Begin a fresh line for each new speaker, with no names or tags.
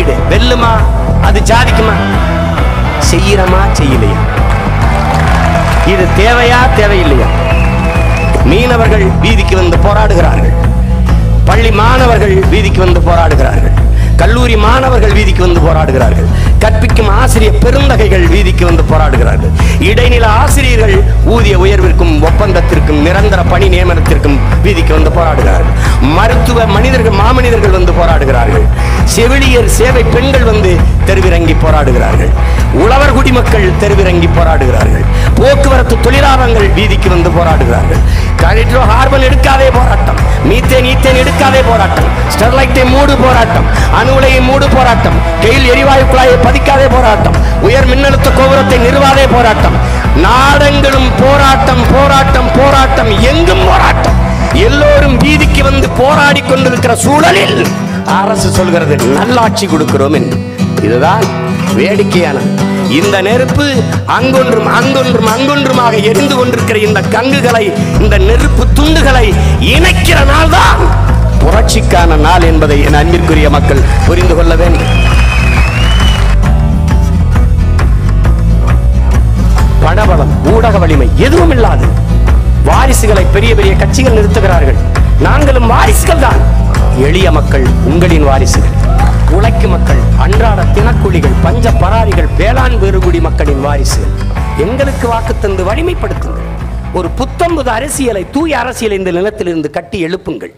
தலையீடு வெல்லுமா? அது சாதிக்குமா செய்யறமா? செய்யலையா? இது தேவையா? தேவையில்லையா? மீனவர்கள் வீதிக்கு வந்து போராடுகிறார்கள். பள்ளி மாணவர்கள் வீதிக்கு வந்து போராடுகிறார்கள். கல்லூரி மாணவர்கள் வீதிக்கு வந்து போராடுகிறார்கள். கற்பிக்கும் ஆசிரியர் பெருந்தகைகள் வீதிக்கு வந்து போராடுகிறார்கள். இடைநில ஆசிரியர்கள் ஊதிய உயர்விற்கும் ஒப்பந்தத்திற்கும் நிரந்தர பணி நியமனத்திற்கும் வீதிக்கு வந்து போராடுகிறார்கள். மருத்துவ மனிதர்கள் மாமனிதர்கள் வந்து போராடுகிறார்கள். செவிலியர் சேவை பெண்கள் வந்து தெருவிறங்கி போராடுகிறார்கள். உழவர் குடிமக்கள் தெருவிறங்கி போராடுகிறார்கள். போக்குவரத்து தொழிலாளர்கள் வீதிக்கு வந்து போராடுகிறார்கள். ஹைட்ரோ ஹார்பன் எடுக்காதே போராட்டம். மீத்தேன் ஈத்தேன் எடுக்காதே போராட்டம். ஸ்டெர்லைட்டை மூடு போராட்டம். அணு உலையை மூடு போராட்டம். கெயில் எரிவாயு குழாயை பதிக்காதே போராட்டம். உயர் மின்னழுத்த கோபுரத்தை நிறுவாதே போராட்டம். நாடெங்கிலும் போராட்டம் போராட்டம் போராட்டம் எங்கும் போராட்டம். எல்லோரும் வீதிக்கு வந்து போராடி கொண்டிருக்கிற சூழலில் அரசு சொல்கிறது நல்லாட்சி கொடுக்கிறோம் என்று. இதுதான் வேடிக்கையான. இந்த நெருப்பு அங்கொன்றும் அங்கொன்றும் அங்கொன்றுமாக எரிந்து கொண்டிருக்கிற இந்த கங்குகளை இந்த நெருப்பு துண்டுகளை இணைக்கிற நாள் தான் புரட்சிக்கான நாள் என்பதை என் அன்பிற்குரிய மக்கள் புரிந்து கொள்ள வேண்டும். பணபலம் ஊடக வலிமை எதுவும் இல்லாது வாரிசுகளை பெரிய பெரிய கட்சிகள் நிறுத்துகிறார்கள். நாங்களும் வாரிசுகள் தான் எளிய மக்கள் உங்களின் வாரிசுகள். உழைக்கும் மக்கள் அன்றாட தினக்கூலிகள் பஞ்ச பராரிகள் வேளாண் வேறுகுடி மக்களின் வாரிசுகள் எங்களுக்கு வாக்கு தந்து வலிமைப்படுத்துங்கள். ஒரு புத்தம்புது அரசியலை தூய அரசியலை இந்த நிலத்திலிருந்து கட்டி எழுப்புங்கள்.